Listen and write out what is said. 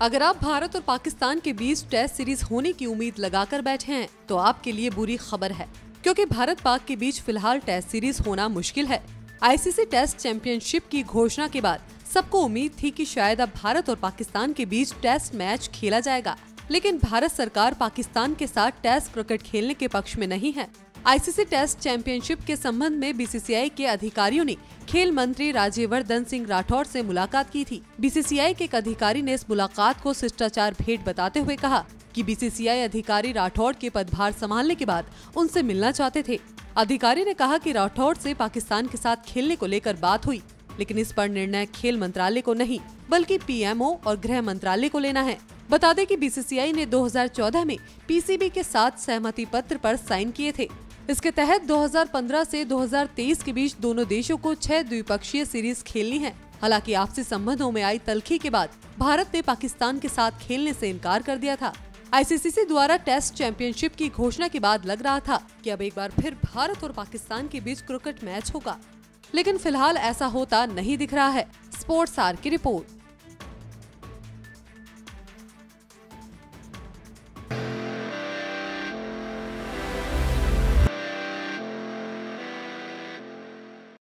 अगर आप भारत और पाकिस्तान के बीच टेस्ट सीरीज़ होने की उम्मीद लगाकर बैठे हैं तो आपके लिए बुरी खबर है। क्योंकि भारत पाक के बीच फ़िलहाल टेस्ट सीरीज़ होना मुश्किल है। आईसीसी टेस्ट चैंपियनशिप की घोषणा के बाद सबको उम्मीद थी कि शायद अब भारत और पाकिस्तान के बीच टेस्ट मैच खेला जाएगा। लेकिन भारत सरकार पाकिस्तान के साथ टेस्ट क्रिकेट खेलने के पक्ष में नहीं है। आईसीसी टेस्ट चैंपियनशिप के संबंध में बीसीसीआई के अधिकारियों ने खेल मंत्री राज्यवर्धन सिंह राठौर से मुलाकात की थी। बीसीसीआई के एक अधिकारी ने इस मुलाकात को शिष्टाचार भेंट बताते हुए कहा कि बीसीसीआई अधिकारी राठौड़ के पदभार संभालने के बाद उनसे मिलना चाहते थे। अधिकारी ने कहा कि राठौर से पाकिस्तान के साथ खेलने को लेकर बात हुई। लेकिन इस पर निर्णय खेल मंत्रालय को नहीं, बल्कि पीएमओ और गृह मंत्रालय को लेना है। बता दें कि बीसीसीआई ने 2014 में पीसीबी के साथ सहमति पत्र पर साइन किए थे। इसके तहत 2015 से 2023 के बीच दोनों देशों को छह द्विपक्षीय सीरीज़ खेलनी है। हालाँकि आपसी संबंधों में आई तलखी के बाद भारत ने पाकिस्तान के साथ खेलने से इनकार कर दिया था। आईसीसी द्वारा टेस्ट चैंपियनशिप की घोषणा के बाद लग रहा था कि अब एक बार फिर भारत और पाकिस्तान के बीच क्रिकेट मैच होगा। लेकिन फ़िलहाल ऐसा होता नहीं दिख रहा है। स्पोर्ट्स आर की रिपोर्ट।